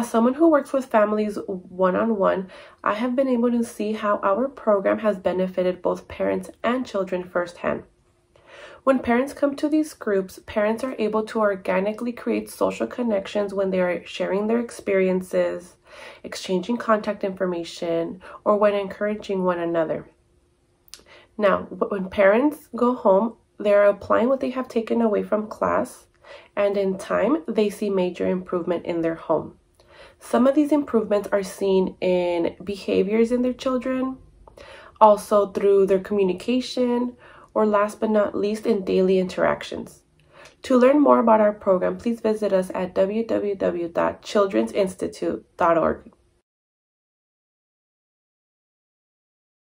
As someone who works with families one on one, I have been able to see how our program has benefited both parents and children firsthand. When parents come to these groups, parents are able to organically create social connections when they are sharing their experiences, exchanging contact information, or when encouraging one another. Now, when parents go home, they're applying what they have taken away from class, and in time, they see major improvement in their home. Some of these improvements are seen in behaviors in their children, also through their communication, or last but not least, in daily interactions. To learn more about our program, please visit us at www.childrensinstitute.org.